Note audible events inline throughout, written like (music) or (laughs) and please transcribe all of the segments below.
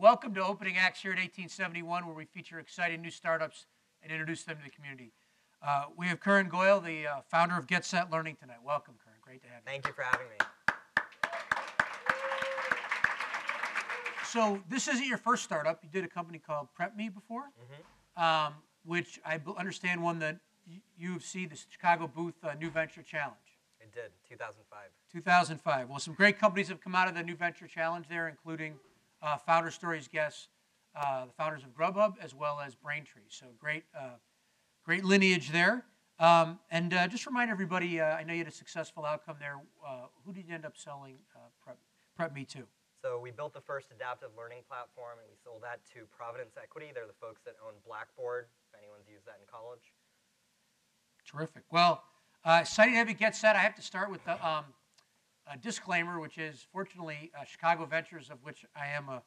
Welcome to Opening Acts here at 1871, where we feature exciting new startups and introduce them to the community. Uh, we have Karan Goel, the uh, founder of Get Set Learning tonight. Welcome, Karan. Great to have you. Thank you for having me. So this isn't your first startup. You did a company called PrepMe before, um, which I understand won the U of C, the Chicago Booth uh, New Venture Challenge. It did, 2005. 2005. Well, some great companies have come out of the New Venture Challenge there, including uh, Founder Stories guests, uh, the founders of Grubhub, as well as Braintree. So great, uh, great lineage there. Um, and uh, just remind everybody, uh, I know you had a successful outcome there. Uh, who did you end up selling uh, Prep, PrepMe to? So we built the first adaptive learning platform, and we sold that to Providence Equity. They're the folks that own Blackboard, if anyone's used that in college. Terrific. Well, uh, excited to have you get set. I have to start with the, um, a disclaimer, which is fortunately uh, Chicago Ventures, of which I am a,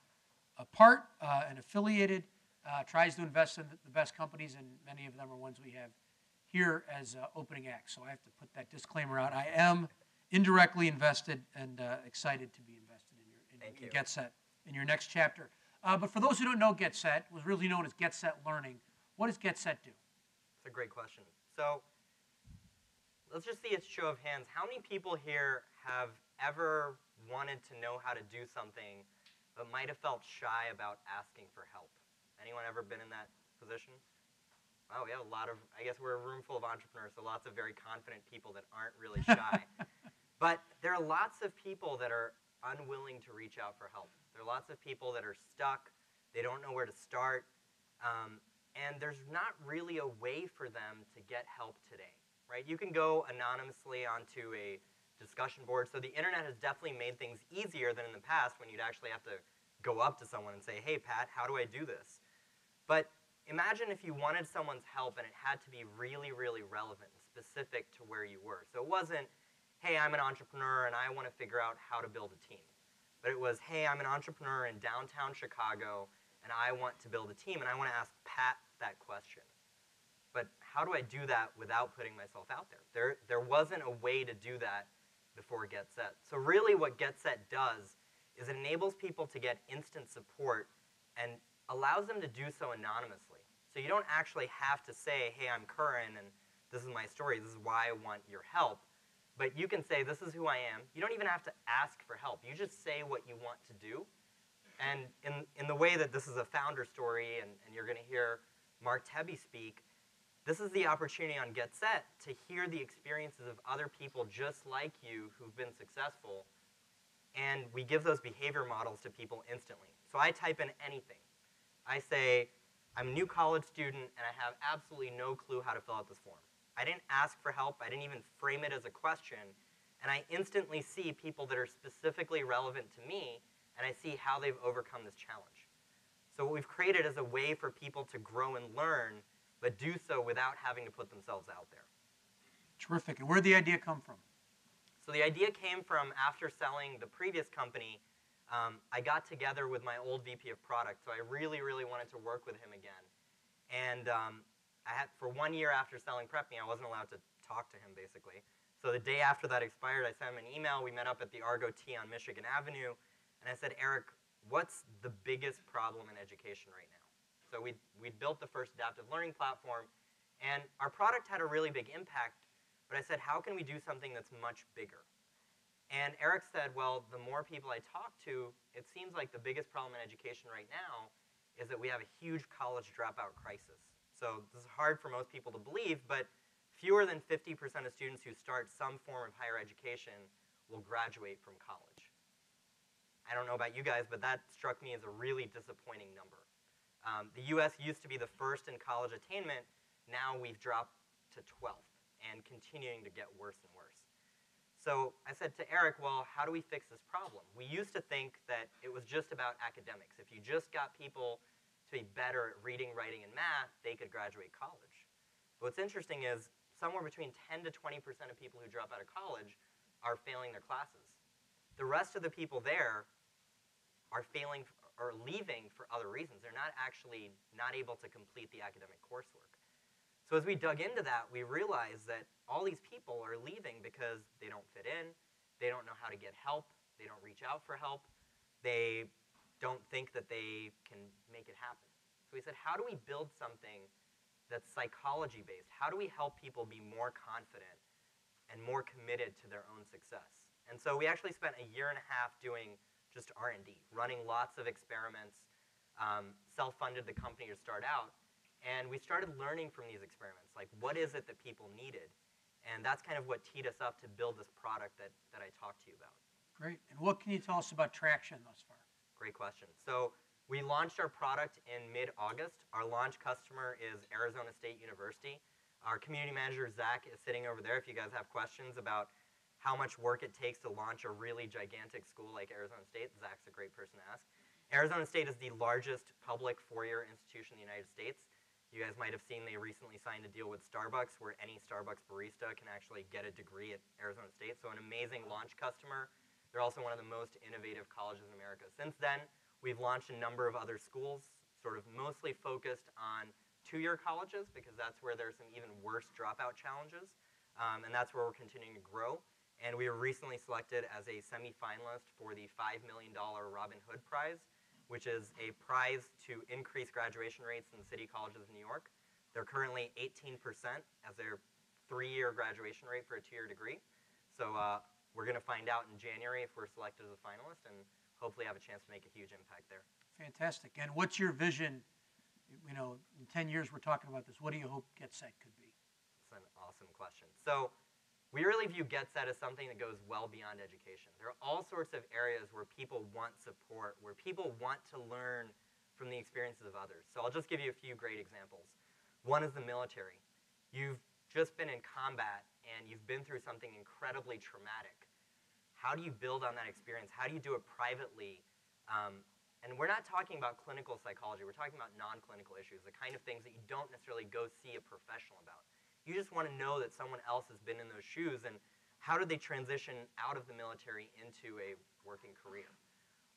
a part uh, and affiliated, uh, tries to invest in the best companies, and many of them are ones we have here as uh, opening acts. So I have to put that disclaimer out. I am indirectly invested and uh, excited to be invested in your in, Thank in you. Get Set in your next chapter. Uh, but for those who don't know, Get Set was really known as Get Set Learning. What does Get Set do? It's a great question. So let's just see a show of hands. How many people here have ever wanted to know how to do something but might have felt shy about asking for help? Anyone ever been in that position? Oh, we have a lot of, I guess we're a room full of entrepreneurs, so lots of very confident people that aren't really (laughs) shy. but there are lots of people that are unwilling to reach out for help. There are lots of people that are stuck, they don't know where to start, um, and there's not really a way for them to get help today, right? You can go anonymously onto a discussion board, so the internet has definitely made things easier than in the past when you'd actually have to go up to someone and say, hey, Pat, how do I do this? But imagine if you wanted someone's help and it had to be really, really relevant and specific to where you were. So it wasn't, hey, I'm an entrepreneur and I want to figure out how to build a team. But it was, hey, I'm an entrepreneur in downtown Chicago and I want to build a team and I want to ask Pat that question. But how do I do that without putting myself out there? There, there wasn't a way to do that before Get Set. So really what Get Set does is it enables people to get instant support and allows them to do so anonymously. So you don't actually have to say, hey, I'm Karan and this is my story, this is why I want your help. But you can say, this is who I am. You don't even have to ask for help. You just say what you want to do. And in, in the way that this is a founder story, and, and you're going to hear Mark Tebbe speak, this is the opportunity on Get Set to hear the experiences of other people just like you who've been successful. And we give those behavior models to people instantly. So I type in anything. I say, I'm a new college student and I have absolutely no clue how to fill out this form. I didn't ask for help, I didn't even frame it as a question, and I instantly see people that are specifically relevant to me and I see how they've overcome this challenge. So what we've created is a way for people to grow and learn, but do so without having to put themselves out there. Terrific. And where did the idea come from? So the idea came from after selling the previous company, um, I got together with my old VP of product, so I really, really wanted to work with him again. And um, I had, for one year after selling PrepMe, I wasn't allowed to talk to him basically. So the day after that expired, I sent him an email. We met up at the Argo Tea on Michigan Avenue, and I said, Eric, what's the biggest problem in education right now? So we we built the first adaptive learning platform, and our product had a really big impact. But I said, how can we do something that's much bigger? And Eric said, well, the more people I talk to, it seems like the biggest problem in education right now is that we have a huge college dropout crisis. So this is hard for most people to believe, but fewer than 50% of students who start some form of higher education will graduate from college. I don't know about you guys, but that struck me as a really disappointing number. Um, the US used to be the first in college attainment. Now we've dropped to 12th and continuing to get worse and worse. So I said to Eric, well, how do we fix this problem? We used to think that it was just about academics. If you just got people to be better at reading, writing, and math, they could graduate college. But what's interesting is somewhere between 10 to 20% of people who drop out of college are failing their classes. The rest of the people there are failing or leaving for other reasons. They're not actually not able to complete the academic coursework. So as we dug into that, we realized that all these people are leaving because they don't fit in, they don't know how to get help, they don't reach out for help, they don't think that they can make it happen. So we said, how do we build something that's psychology based? How do we help people be more confident and more committed to their own success? And so we actually spent a year and a half doing just R&D, running lots of experiments, um, self-funded the company to start out, and we started learning from these experiments, like what is it that people needed? And that's kind of what teed us up to build this product that, that I talked to you about. Great. And what can you tell us about traction thus far? Great question. So we launched our product in mid-August. Our launch customer is Arizona State University. Our community manager, Zach, is sitting over there if you guys have questions about how much work it takes to launch a really gigantic school like Arizona State. Zach's a great person to ask. Arizona State is the largest public four-year institution in the United States. You guys might have seen they recently signed a deal with Starbucks where any Starbucks barista can actually get a degree at Arizona State. So an amazing launch customer. They're also one of the most innovative colleges in America. Since then, we've launched a number of other schools, sort of mostly focused on two-year colleges because that's where there's some even worse dropout challenges. Um, and that's where we're continuing to grow. And we were recently selected as a semi-finalist for the $5 million Robin Hood Prize, which is a prize to increase graduation rates in the city colleges of New York. They're currently 18% as their three-year graduation rate for a two-year degree. So uh, we're going to find out in January if we're selected as a finalist and hopefully have a chance to make a huge impact there. Fantastic. And what's your vision? You know, in 10 years we're talking about this. What do you hope GetSet could be? It's an awesome question. So we really view GetSet as something that goes well beyond education. There are all sorts of areas where people want support, where people want to learn from the experiences of others. So I'll just give you a few great examples. One is the military. You've just been in combat and you've been through something incredibly traumatic. How do you build on that experience? How do you do it privately? Um, and we're not talking about clinical psychology. We're talking about non-clinical issues, the kind of things that you don't necessarily go see a professional about. You just want to know that someone else has been in those shoes and how did they transition out of the military into a working career?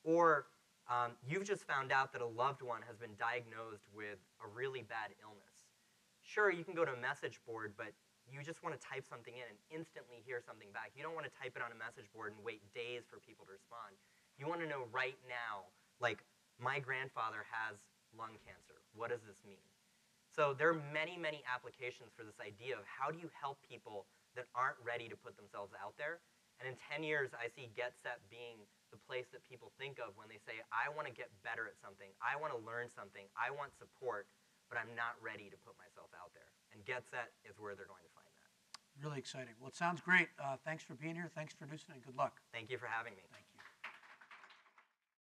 Or um, you've just found out that a loved one has been diagnosed with a really bad illness. Sure, you can go to a message board, but you just want to type something in and instantly hear something back. You don't want to type it on a message board and wait days for people to respond. You want to know right now, like, my grandfather has lung cancer. What does this mean? So there are many, many applications for this idea of how do you help people that aren't ready to put themselves out there. And in 10 years, I see GetSet being the place that people think of when they say, I want to get better at something, I want to learn something, I want support, but I'm not ready to put myself out there. And GetSet is where they're going to find that. Really exciting. Well, it sounds great. Uh, thanks for being here. Thanks for introducing it. Good luck. Thank you for having me. Thank